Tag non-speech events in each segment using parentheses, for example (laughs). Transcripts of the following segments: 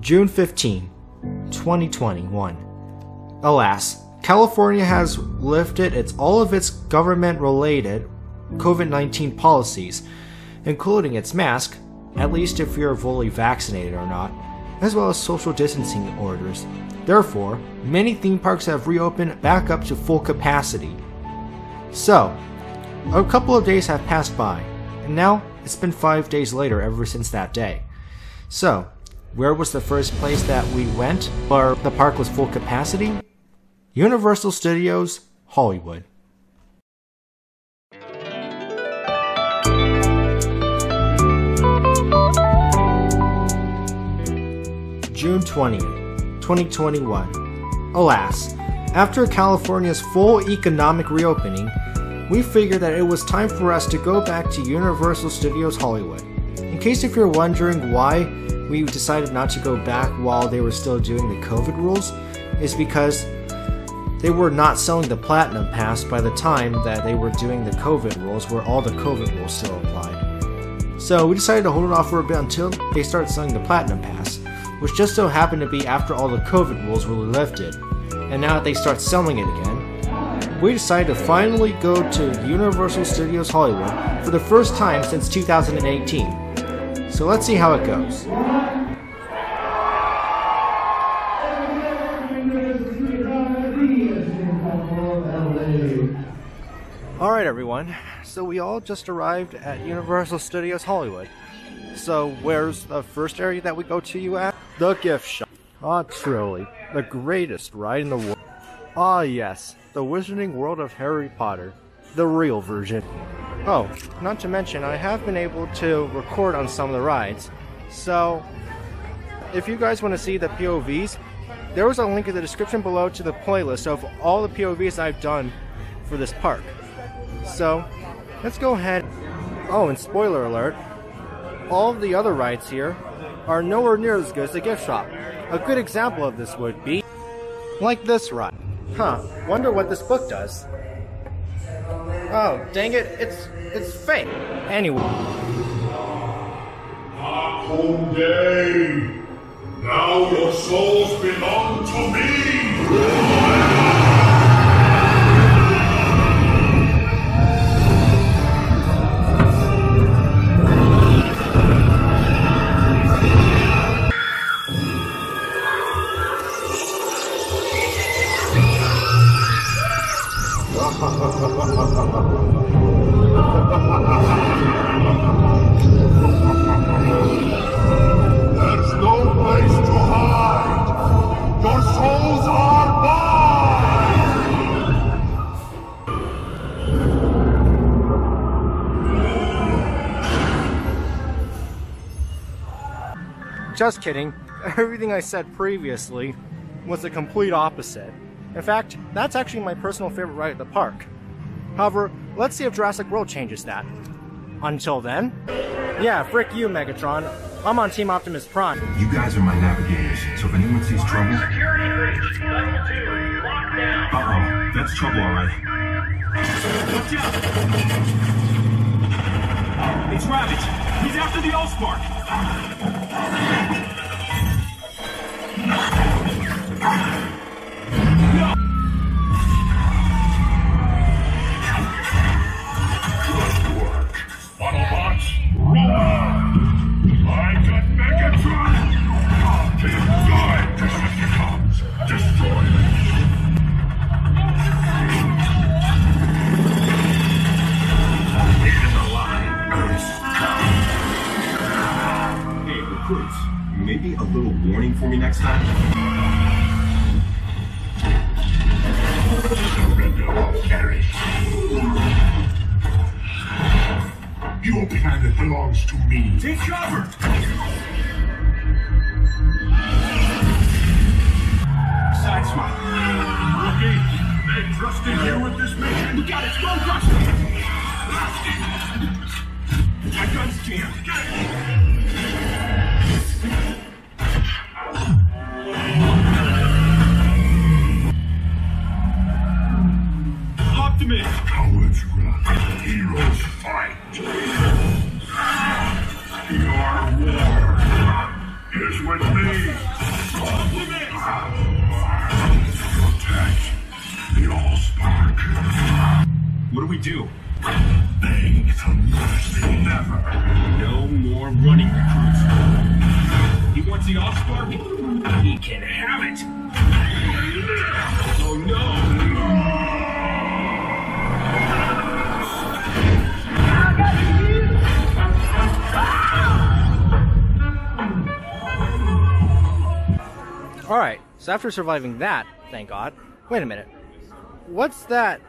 June 15, 2021. Alas, California has lifted its all of its government-related COVID-19 policies, including its mask, at least if you're fully vaccinated or not, as well as social distancing orders. Therefore, many theme parks have reopened back up to full capacity. So, a couple of days have passed by, and now it's been five days later ever since that day. So, where was the first place that we went where the park was full capacity? Universal Studios, Hollywood. June 20th, 2021. Alas, after California's full economic reopening, we figured that it was time for us to go back to Universal Studios Hollywood. In case if you're wondering why we decided not to go back while they were still doing the COVID rules, is because they were not selling the Platinum Pass by the time that they were doing the COVID rules, where all the COVID rules still applied. So we decided to hold it off for a bit until they start selling the Platinum Pass, which just so happened to be after all the COVID rules were lifted. And now that they start selling it again, we decided to finally go to Universal Studios Hollywood for the first time since 2018. So let's see how it goes. Alright everyone, so we all just arrived at Universal Studios Hollywood. So where's the first area that we go to you at? The gift shop. Ah, truly, the greatest ride in the world. Ah yes, the Wizarding World of Harry Potter. The real version. Oh, not to mention, I have been able to record on some of the rides. So, if you guys want to see the POVs, there was a link in the description below to the playlist of all the POVs I've done for this park. So, let's go ahead. Oh, and spoiler alert, all the other rides here are nowhere near as good as the gift shop. A good example of this would be like this ride. Huh, wonder what this book does. Oh, dang it, it's it's fake. Anyway. day. Now your souls belong to me. Just kidding. (laughs) Everything I said previously was the complete opposite. In fact, that's actually my personal favorite ride at the park. However, let's see if Jurassic World changes that. Until then, yeah, frick you, Megatron. I'm on Team Optimus Prime. You guys are my navigators, so if anyone sees trouble, Security breach. Level two. Locked down. uh-oh, that's trouble, alright. Watch oh, out! It's Ravage. He's after the Allspark. Maybe a little warning for me next time? Surrender or perish. Your planet belongs to me. Take cover! Sideswipe. Rookie, they trusted you with this mission. We got it! Go, Rush! My gun's jammed. Optimus! What do we do? Beg for mercy. Never. No more running recruits. He wants the Allspark? He can have it. Oh no! Alright, so after surviving that, thank God. Wait a minute. What's that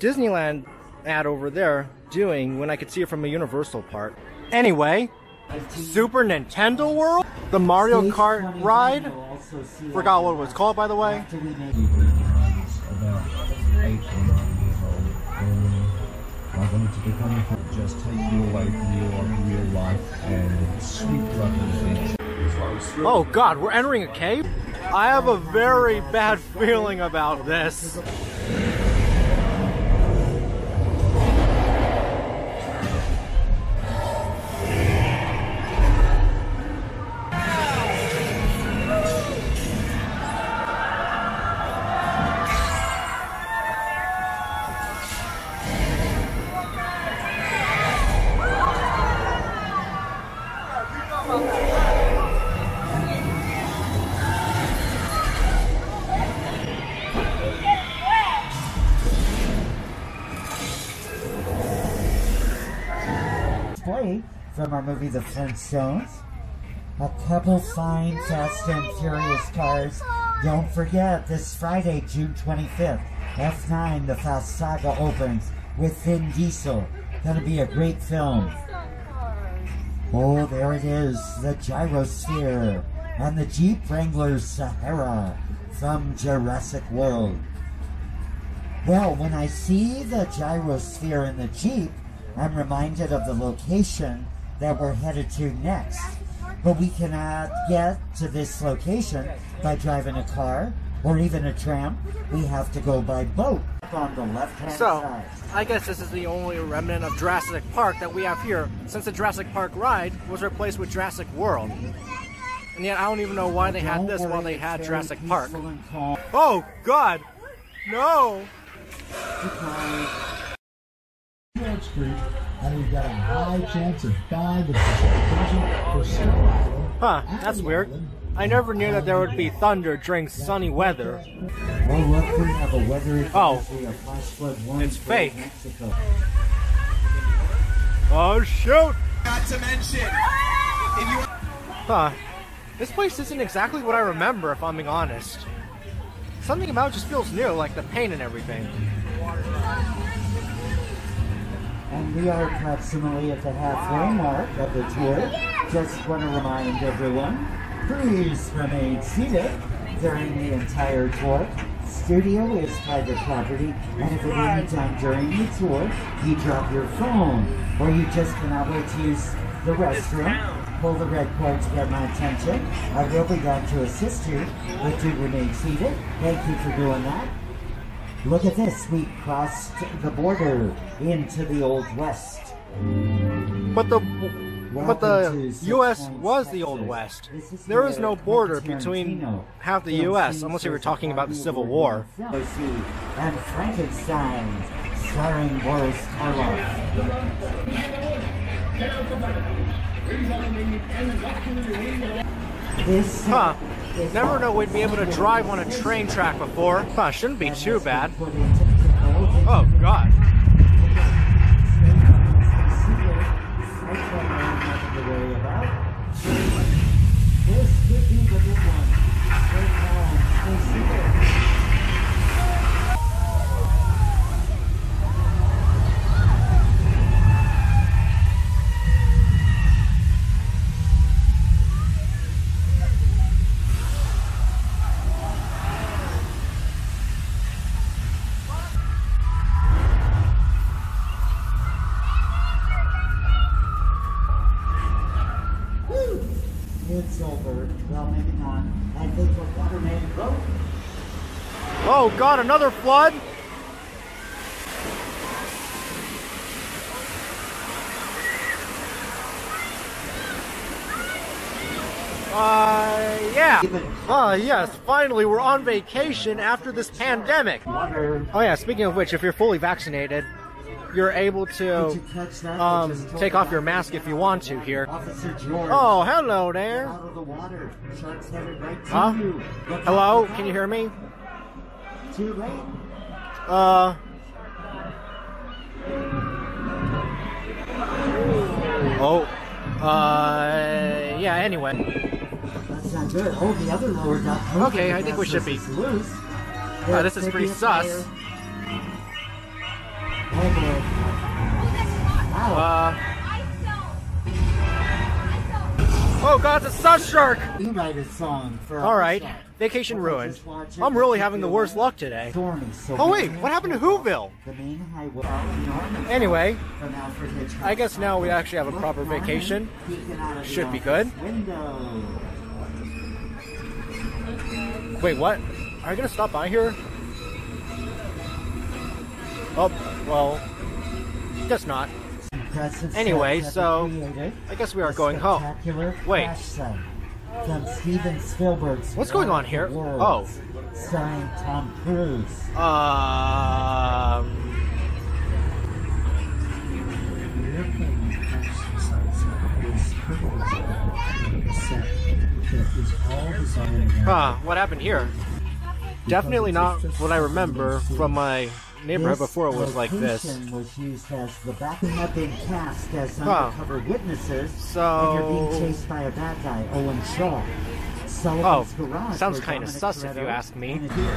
Disneyland ad over there doing when I could see it from a Universal park? Anyway, Super Nintendo World? The Mario Kart ride? Forgot what it was called, by the way. about eight or nine years old, I wanted to become just take you away from your real life and sweet. Oh god, we're entering a cave? I have a very bad feeling about this. From our movie The Flintstones. A couple fine Fast and Furious cars. Don't forget, this Friday, June 25th, F9, The Fast Saga opens with Vin Diesel. Gonna be a great film. Oh, there it is, the Gyrosphere and the Jeep Wrangler Sahara from Jurassic World. Well, when I see the gyrosphere in the Jeep, I'm reminded of the location that we're headed to next. But we cannot get to this location by driving a car or even a tram. We have to go by boat on the left hand So, side. I guess this is the only remnant of Jurassic Park that we have here, since the Jurassic Park ride was replaced with Jurassic World. And yet I don't even know why they had this while they had Jurassic Park. peaceful and calm. Oh god! No! Road Street, and we've got a high chance of dying with precipitation for. Huh, that's weird. I never knew that there would be thunder during sunny weather. Well, oh. we have a Oh. flash flood warning It's fake. Mexico. Oh shoot! Not to mention, Huh. This place isn't exactly what I remember, if I'm being honest. Something about it just feels new, like the paint and everything. And we are approximately at the halfway mark of the tour. Just want to remind everyone, please remain seated during the entire tour. Studio is private property, and if at any time during the tour you drop your phone or you just cannot wait to use the restroom, pull the red cord to get my attention. I will be glad to assist you, but do remain seated. Thank you for doing that. Look at this, we crossed the border into the Old West. But the but the Welcome to Six U.S. Was the Old West. There is no border between half the U.S. unless you were talking about the Civil War. And Frankenstein, starring Boris Karloff. This Huh. is Never know we'd be able to drive on a train track before. Huh, shouldn't be too bad. put into technology. Oh god. This could be the big one. Stay calm, god, another flood? Uh, yeah. Ah, yes, finally we're on vacation after this pandemic. Oh yeah, speaking of which, if you're fully vaccinated, you're able to you catch that? They um, take off your mask if you want to here. Oh, hello there. Out of the water. Shark's headed right to Huh? Hello, can you hear me? Too late. Uh. Oh. Uh. Yeah. Anyway. That's not good. Oh, the other lower dock. Okay, I think we should be. Loose. Uh, this is pretty sus. Oh. Uh. Oh God, it's a sus shark. You write a song for. All right. Shark. Vacation ruined. just watch it. I'm really having the worst luck today. Oh wait, what happened to. Whoville? The main highway. Uh, Anyway, from Alfred Hitchcock. I guess now we actually have a proper vacation. peeking out of the Should be good. Wait, what? Are you gonna stop by here? Oh, well, guess not. Anyway, so have been created. I guess we are going home. Wait. From Steven Spielberg's What's going on here? Oh. starring Tom Cruise. Um. Huh, what happened here? Definitely not what I remember from my neighborhood This before it was like this. location was used as the back and have been cast as Huh. undercover witnesses. So- and you're being chased by a bad guy, Owen Shaw. Sullivan's Oh, Garage, sounds kinda Dominic sus if you ask me. and it- You'll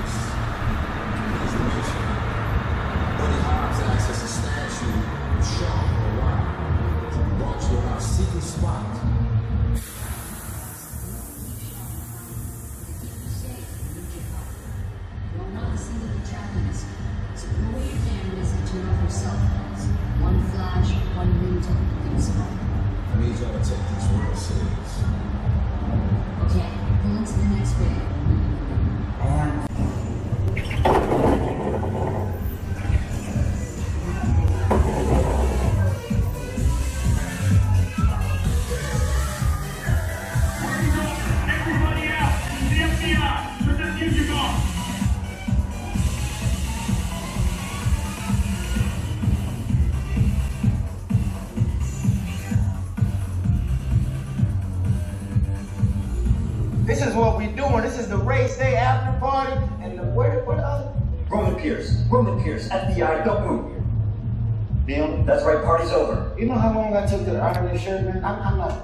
FBI. Don't move. Bill, That's right. Party's over. you know how long I took to iron this shirt, man? I'm, I'm not.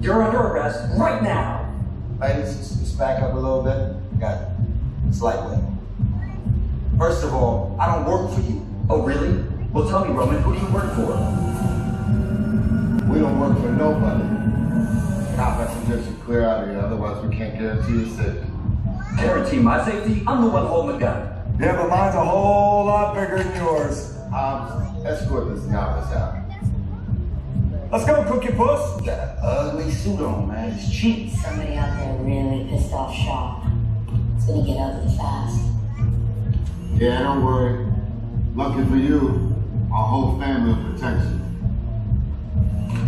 You're under arrest right now. Ladies, let's, let's back up a little bit. Got it. Slightly. First of all, I don't work for you. Oh, really? Well, tell me, Roman, who do you work for? We don't work for nobody. Cop, I suggest you clear out of here, otherwise we can't guarantee your safety. Guarantee my safety? I'm the one holding the gun. Yeah, but mine's a whole lot bigger than yours. Um, escort this novice out. Let's go, Cookie Puss. Got an ugly suit on, man. It's cheap. Somebody out there really pissed off Shaw. It's gonna get ugly fast. Yeah, don't worry. Lucky for you, our whole family will protect you.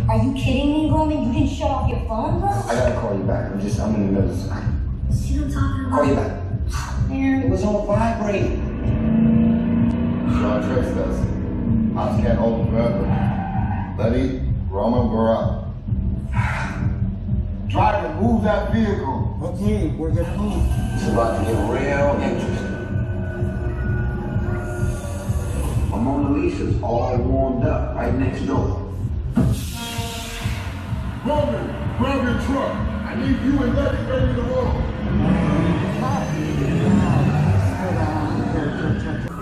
Are you kidding me, Roman? You didn't shut off your phone, bro? I gotta call you back. I'm just, I'm in the middle of something. See what I'm talking Call you about? back. It was on vibrate. Shaw traced us. Hobbs can't hold him forever. Letty, Roman, we're up. Driver, move that vehicle. okay, we're gonna move. It's about to get real interesting. My Mona Lisa's all warmed up right next door. Roman, grab your truck. I need you and Letty ready to roll. chao, chao.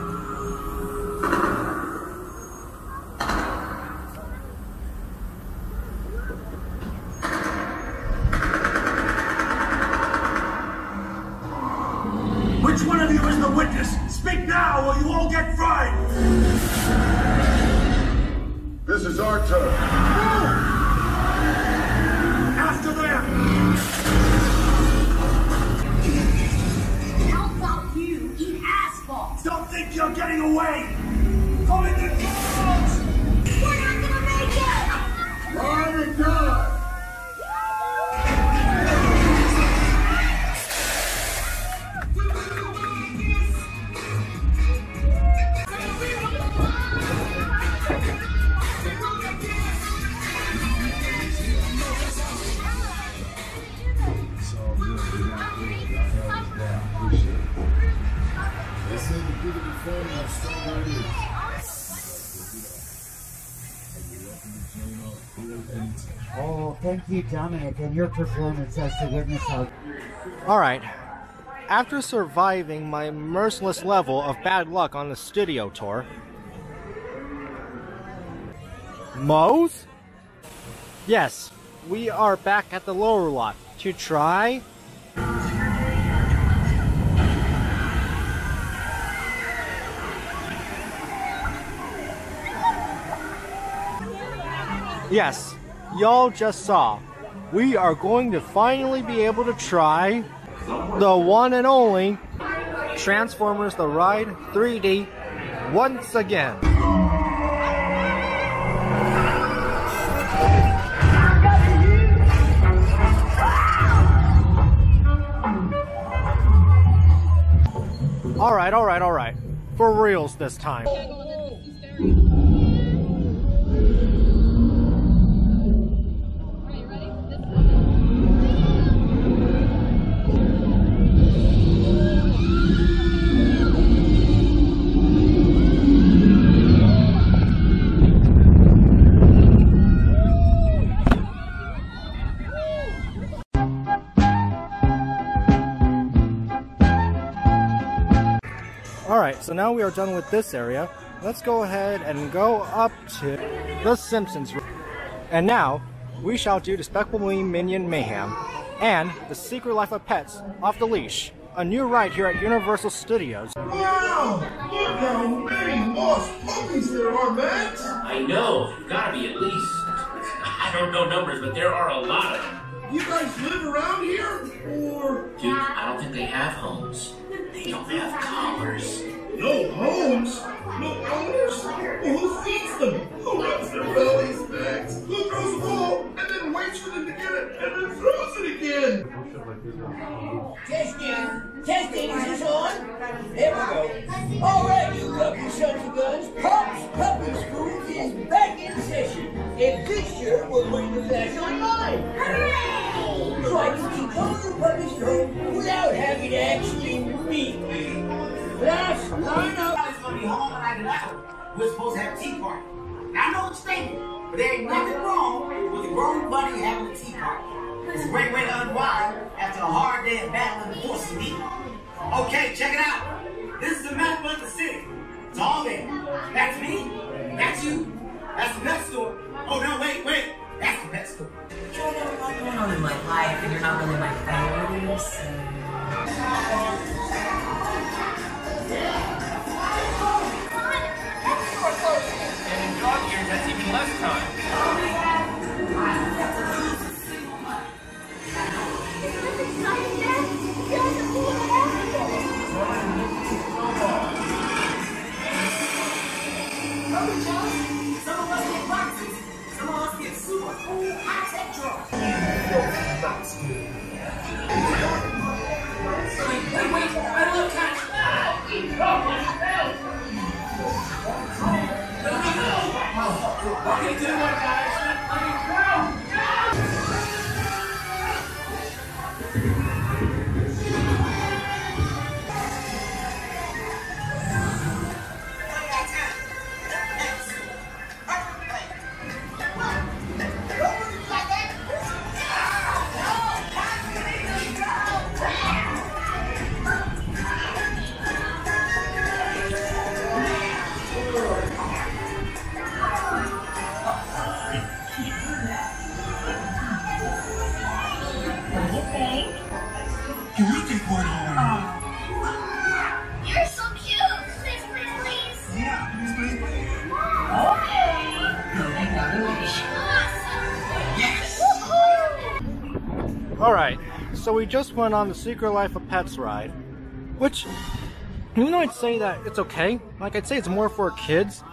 You, Dominic, and your performance as the witness of. Alright. After surviving my merciless level of bad luck on the studio tour, Moe's? Yes, we are back at the lower lot to try. Yes, y'all just saw. We are going to finally be able to try the one and only Transformers The Ride 3D once again. Alright, alright, alright. For reals this time. Alright, so now we are done with this area. Let's go ahead and go up to The Simpsons. And now, we shall do Despicable Me Minion Mayhem and The Secret Life of Pets Off the Leash, a new ride here at Universal Studios. Wow! Look how many lost puppies there are, Matt! I know. There's gotta be at least. I don't know numbers, but there are a lot of them. You guys live around here? Or. Dude, I don't think they have homes. They don't have collars. No homes? No owners? Well, who feeds them? Who rubs their bellies, Max? Who throws a ball and then waits for them to get it and then throws it again? Testing. Testing. Is this on? There we go. All right, you lucky sons of guns. Pops Puppy School is back in session. And this year we're going to flash online. Hooray! So I can keep all your puppies at home without having to actually meet me. Class, line up. It's gonna be home I get out. We're supposed to have a tea party. Now, I know what you're thinking, but there ain't nothing wrong with a grown buddy having a tea party. It's a great way to unwind after a hard day of battling the forces evil. Okay, check it out. This is the map of the city. It's all there. That's me. That's you. That's the pet store. Oh, no, wait, wait. That's the pet store. You know, there's a lot going on in my life, and you're not really my priorities. And in dog years, that's even less time. We just went on the Secret Life of Pets ride, which, you know, I'd say that it's okay. Like, I'd say it's more for kids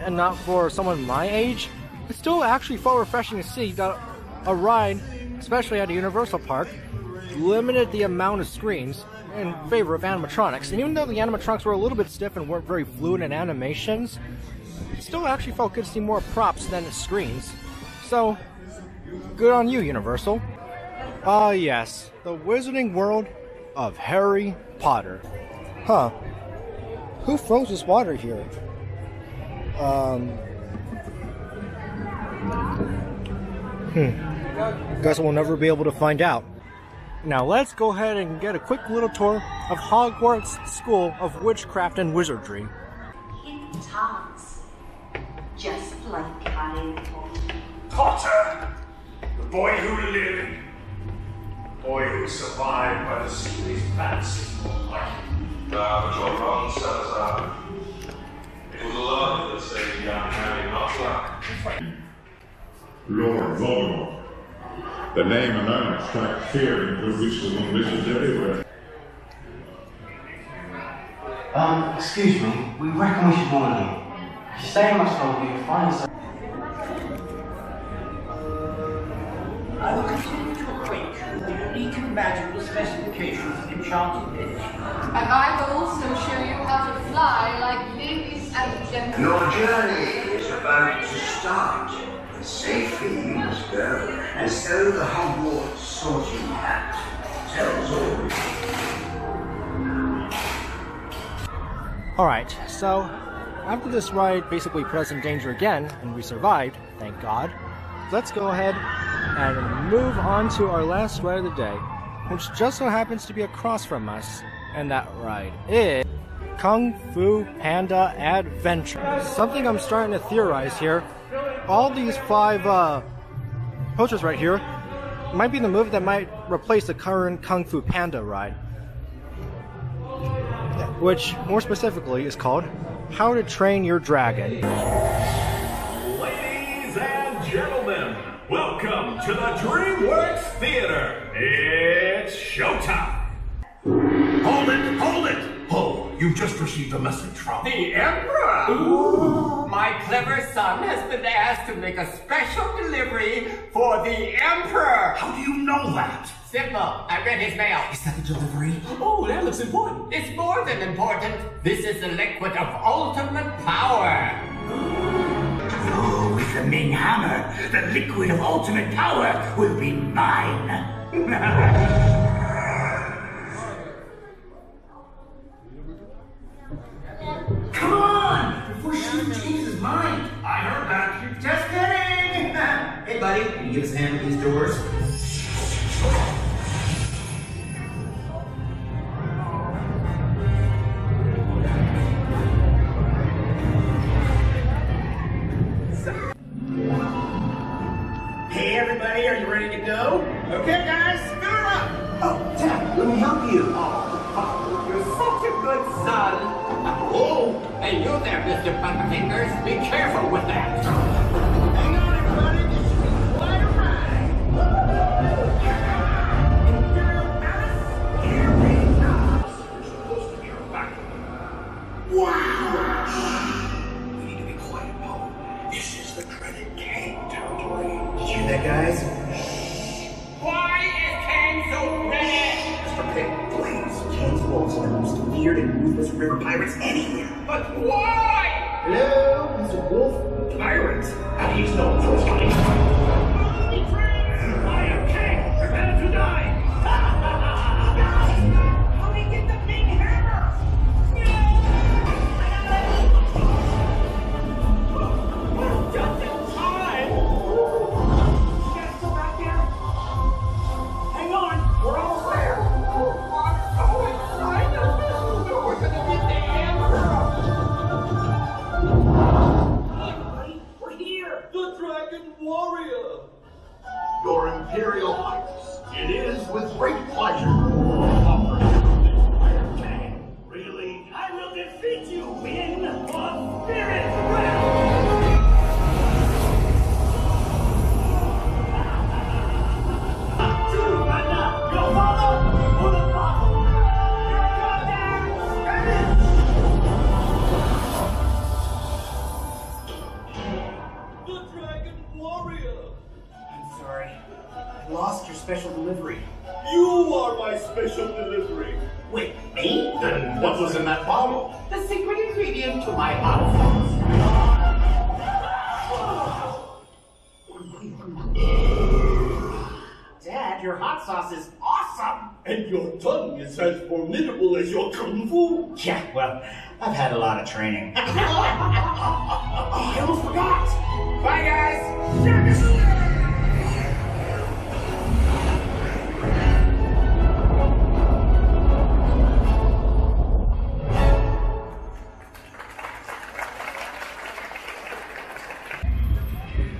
and not for someone my age. It's still actually felt refreshing to see that a ride, especially at a Universal Park, limited the amount of screens in favor of animatronics. And even though the animatronics were a little bit stiff and weren't very fluid in animations, it still actually felt good to see more props than screens. So, good on you, Universal. Ah, yes, the Wizarding World of Harry Potter. Huh. Who froze this water here? Um. Hmm. Guess we'll never be able to find out. Now let's go ahead and get a quick little tour of Hogwarts School of Witchcraft and Wizardry. Hidden talents. Just like Harry Potter. Potter, the boy who lived, the boy who survived by the series baptismal light. Ah, but you're wrong, Salazar. It was love that saved young Harry, not luck. Lord Voldemort. The name alone strikes fear into wishful and wizards everywhere. Um, excuse me, we reckon we should warn you. If you stay much longer, you'll find us. Magical specifications of Enchanted Village. And I will also show you how to fly like ladies and gentlemen. Your journey is about to start. And safely you must go. And so the Hogwarts sorting hat tells all. Alright, so after this ride basically put us in danger again, and we survived, thank God, let's go ahead and move on to our last ride of the day, which just so happens to be across from us, and that ride is Kung Fu Panda Adventure. Something I'm starting to theorize here. All these five uh, posters right here might be the movie that might replace the current Kung Fu Panda ride. Which, more specifically, is called How to Train Your Dragon. Ladies and gentlemen, welcome to the DreamWorks Theater. Showtime. Hold it! Hold it! Oh, you've just received a message from The Emperor! Ooh. My clever son has been asked to make a special delivery for the Emperor! How do you know that? Simple. I read his mail. Is that the delivery? Oh, that looks important. It's more than important. This is the liquid of ultimate power. Oh, with the Ming Hammer, the liquid of ultimate power will be mine. (laughs) tongue as formidable as your kung fu. Yeah, well, I've had a lot of training. oh, (laughs) I almost forgot. Bye, guys.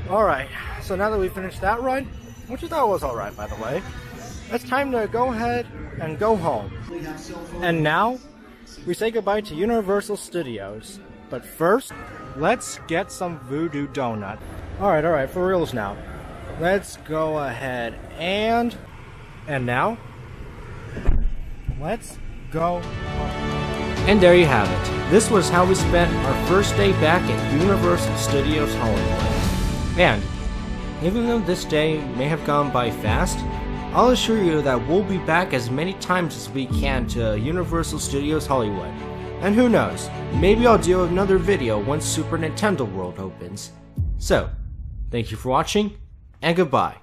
Alright, so now that we finished that run, which I thought was alright by the way, it's time to go ahead and go home. And now, we say goodbye to Universal Studios. But first, let's get some Voodoo Doughnut. Alright, alright, for reals now. Let's go ahead and... And now, let's go and there you have it. This was how we spent our first day back at Universal Studios Hollywood. And, even though this day may have gone by fast, I'll assure you that we'll be back as many times as we can to Universal Studios Hollywood. And who knows, maybe I'll do another video once Super Nintendo World opens. So, thank you for watching, and goodbye.